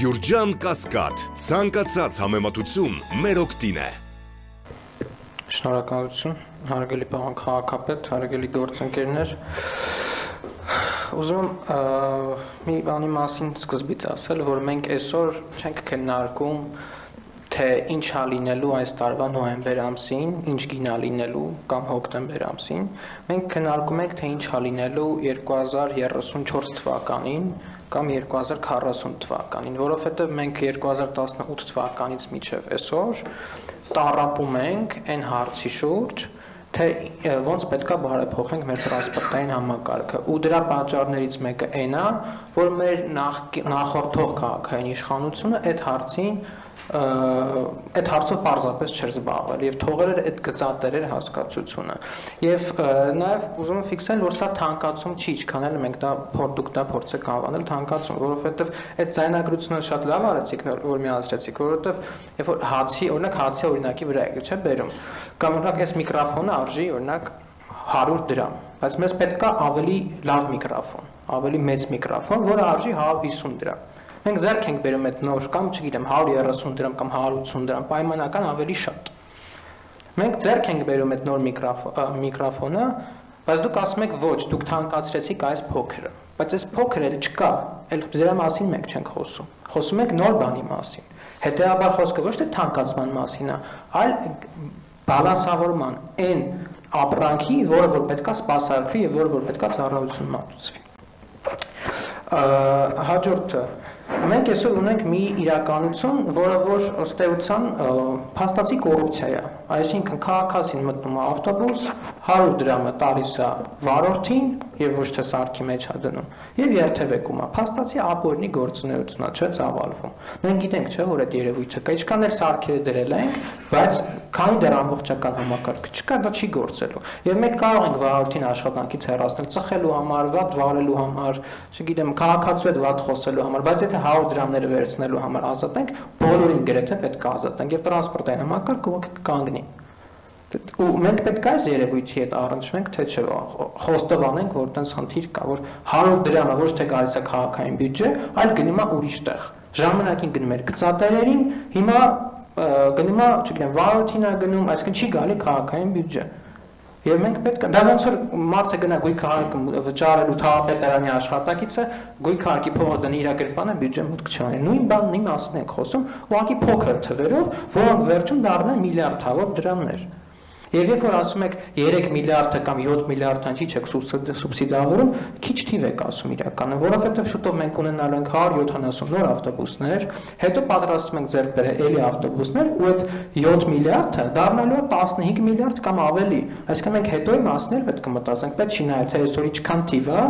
Գյուրջան Կասկադ, ցանկացած համեմատություն մեր օգտին է։ Շնորհակալություն, հարգելի պարոն քաղաքապետ, հարգելի գործընկերներ։ Ուզում մի բանի մասին սկզբից ասել, որ մենք այսօր չենք քննարկում թե ինչ ա լինելու այս տարվա նոյեմբեր ամսին, ինչ գինա լինելու կամ հոկտեմբեր ամսին, մենք քննարկում ենք թե ինչ ա լինելու 2034 թվականին կամ 2040 թվականին, որովհետև մենք 2018 թվականից միջև այսօր տարապում ենք այն հարցի շուրջ, թե ոնց պետքա բարեփոխենք մեր տրանսպորտային համակարգը ու դրա պատճառներից մեկը այն է որ մեր նախ, նախորդող քաղաքային իշխանությունը այդ հարցին այդ հարցով պարզապես չէր զբաղվել եւ թողել էր այդ գծատերեր հասկացությունը եւ նաեւ ուզում եմ ֆիքսել որ սա թանկացում չի ինչքան էլ մենք դա դա փորձեք անվանել թանկացում որովհետեւ այդ ձայնագրությունը շատ լավ արեցիք որ միացրեցիք որովհետեւ երբ որ հացի օրինակ հացի օրինակի վրա եք չէ բերում կամ օրինակ այս միկրոֆոնը արժի օրինակ 100 դրամ բայց մեզ պետք է ավելի լավ միկրոֆոն ավելի մեծ միկրոֆոն որը արժի 150 դրամ Մենք ձեռք ենք բերում այդ նոր կամ, չգիտեմ, 130 դրամ կամ 180 դրամ, պայմանական ավելի շատ։ Մենք ձեռք ենք բերում այդ նոր միկրոֆոնը, բայց դուք ասում եք ոչ, դուք թանկացրեցիք այս փոքրը։ Բայց այս փոքրը էլ չկա, այլ դրա մասին մենք չենք խոսում։ Խոսում ենք նոր բանի մասին։ Հետեւաբար խոսքը ոչ թե թանկացման մասին է, այլ բալանսավորման այն ապրանքի, որը որ պետքա սպասարկվի եւ որը որ պետքա ծառայություն մատուցվի։ Հաջորդը Մենք այսօր ունենք մի իրականություն, որը որ ըստ էության փաստացի կոռուպցիա է։ Այսինքն քաղաքացին մտնում է ավտոբուս, 100 դրամը տալիս է վարորդին եւ ոչ թե սարքի մեջ է դնում։ Եվ երթևեկում է։ Փաստացի ապօրինի գործունեությունն է, չէ՞ ծավալվում։ Մենք գիտենք, չէ՞, որ այդ երևույթը կա, ինչքան էլ սարքերը դրել ենք, բայց քանի դեռ ամբողջական համակարգ չկա, դա չի գործելու։ Եվ մենք կարող ենք վարորդին աշխատանքից հեռացնել ծխելու համար, վատ վարելու համար, չգիտեմ, քաղաքացու հետ վատ խոսելու համար, բայց եթե 100 դրամները վերցնելու համար ազատենք, բոլորին գրեթե պետք է ազատենք եւ տրանսպորտային համակարգը կանգնի ու մենք պետք է այս երևույթի հետ առնչվենք, թե չէ, խոստովանենք, որ տենց խնդիր կա, որ 100 դրամը ոչ թե գալիս է քաղաքային բյուջե, այլ գնում է ուրիշ տեղ։ Ժամանակին գնում էր գծատերերին, հիմա գնում է, չգիտեմ, վարորդին է գնում, այսինքն չի գալի քաղաքային բյուջե։ Եվ մենք պետք է դա ոնց որ մարդը գնա գույքահարկը վճարելու թաղապետարանի աշխատակիցը գույքահարկի փողը դնի իր գրպանը բյուջե մուտք չանի։ Նույն բանն ի մասն ենք խոսում, ուղղակի փոքր թվերով, որոնք վերջում դառնան միլիարդավոր դրամներ։ Եվ երբ որ ասում եք 3 միլիարդը կամ 7 միլիարդը ինչի չեք սուբսիդավորում, քիչ թիվ եք ասում իրականը, որովհետև շուտով մենք ունենալու ենք 170 նոր ավտոբուսներ, հետո պատրաստում ենք ձեռք բերել էլի ավտոբուսներ ու այդ 7 միլիարդը դառնալու է 15 միլիարդ կամ ավելի։ Այսինքն մենք հետոյի մասներ պետք է մտածենք, պետք չի նայել թե այսօր ինչքան թիվ է,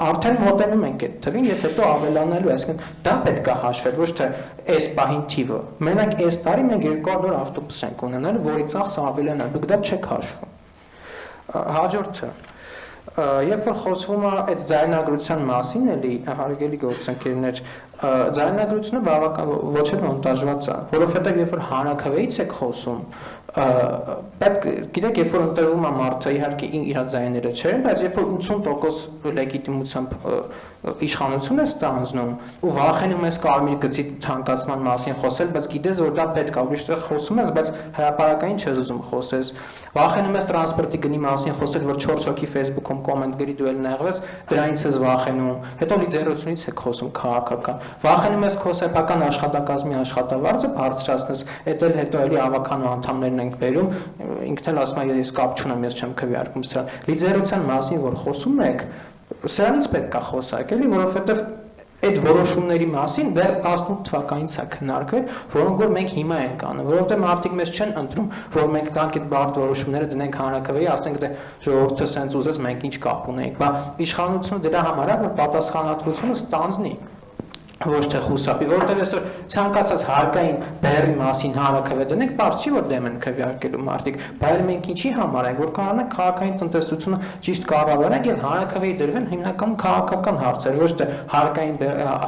արդեն մոտենում ենք այդ թվին եւ հետո ավելանելու, այսինքն դա պետք է հաշվել, ոչ թե այս պահին թիվը։ Մենակ այս տարի մենք 200 ավտոբուս ենք ունենալ, որի ծախսը ավելանա, դուք դա չեք հաշվում։ Հաջորդը Երբ որ խոսվում է այդ ձայնագրության մասին, էլի հարգելի գործընկերներ, ձայնագրությունը բավական ոչ էլ մոնտաժված է, որովհետև երբ որ հանրակրվեից եք խոսում, պետք գիտեք երբ որ ընտրվում է մարդը իհարկե իր ձայները չէ բայց երբ որ 80% լեգիտիմությամբ իշխանություն է ստանձնում ու վախենում ես կարմիր գծի թանկացման մասին խոսել բայց գիտես որ դա պետք է ուրիշ տեղ խոսում ես բայց հրաապարակային չես ուզում խոսես վախենում ես տրանսպորտի գնի մասին խոսել որ 4 հոգի Facebook-ում կոմենտ գրի դու էլ նեղվես դրանից ես վախենում հետո լիդերությունից եք խոսում քաղաքական վախենում ես քո սեփական աշխատակազմի աշխատավարձը բարձրացնես դա էլ հետո էլի ավականու անդամներն ենք բերում, ինքն էլ ասում է ես կապ չունեմ, ես չեմ քվեարկում սրան։ Լիդերության մասին որ խոսում եք, սրանից պետք է խոսակ, էլի, որովհետև այդ որոշումների մասին դեռ 18 թվականից է քննարկվել, որոնք որ մենք հիմա ենք անում, որովհետեւ մարդիկ մեզ չեն ընտրում, որ մենք կանք այդ բարդ որոշումները դնենք հանրակրվեի, ասենք դե ժողովուրդը սենց ուզեց, մենք ինչ կապ ունենք, բա իշխանությունը դրա համար է, որ պատասխանատվությունը ստանձնի ոչ թե խուսափի, որովհետև այսօր ցանկացած հարկային բեռի մասին հարակը դնենք, բարձ չի որ դեմ են քվեարկելու մարդիկ, բայց մենք ինչի համար ենք, որ կարողանանք քաղաքային տնտեսությունը ճիշտ կառավարենք եւ հարակվեի դրվեն հիմնական քաղաքական հարցեր, ոչ թե հարկային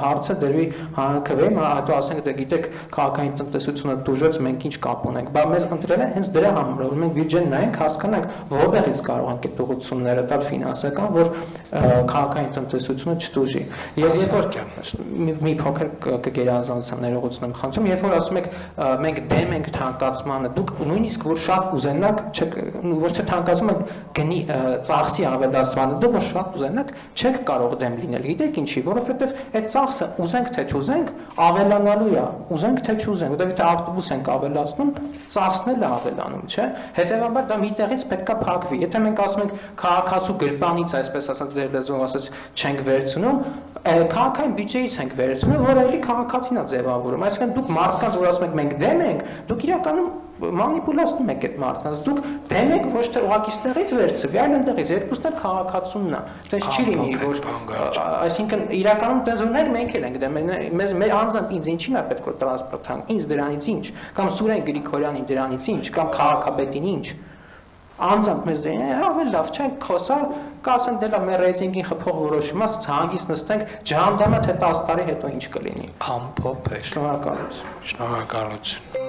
հարցը դրվի հարակվեի, հետո ասենք դե գիտեք քաղաքային տնտեսությունը դուժեց, մենք ինչ կապ ունենք, բայց մեզ ընտրել են հենց դրա համար, որ մենք բյուջեն նայենք, հասկանանք որտեղից կարող ենք այդ ուղղությունները տալ ֆինանսական, որ քաղաքային տնտեսությունը չդուժի։ Եվ երբ որ մի փոքր կգերազանցեմ ներողություն խնդրում, երբ որ ասում եք մենք դեմ ենք թանկացմանը, դուք նույնիսկ որ շատ ուզենաք, ոչ թե թանկացումը գնի ծախսի ավելացմանը, դուք որ շատ ուզենաք, չեք կարող դեմ լինել։ Գիտեք ինչի, որովհետև այդ ծախսը ուզենք թե չուզենք, ավելանալու է, ուզենք թե չուզենք, որովհետև թե ավտոբուս ենք ավելացնում, ծախսն էլ է ավելանում, չէ՞։ Հետևաբար դա միտեղից պետքա փակվի։ Եթե մենք ասում ենք քաղաքացու գրպանից, այսպես ասած, ձեր լեզվով ասած, չենք վերցնում, քաղաքային բյուջեից ենք վերցնում, որը էլի քաղաքացին է ձևավորում։ Այսինքն դուք մարդկանց, որ ասում եք մենք դեմ ենք, դուք իրականում մանիպուլացնում եք այդ մարդկանց։ Դուք դեմ եք ոչ թե ուղակի ստեղից վերցվի, այլ ընդդեղից, երկուսն էլ քաղաքացումն է։ Տես չի լինի, որ այսինքն իրականում տես ուներ մենք էլ ենք դեմ։ Մեզ մեր անձամբ ինձ ինչին է պետք որ տրանսպորտան, ինձ դրանից ինչ, կամ Սուրեն Գրիգորյանին դրանից ինչ, կամ քաղաքապետին ինչ։ Անձամբ մեզ դե, հավես լավ չենք խոսա կասեն դե լավ մեր ռեյտինգին խփող որոշումա հանգիստ նստենք ջանդամը թե 10 տարի հետո ինչ կլինի ամփոփ է շնորհակալություն շնորհակալություն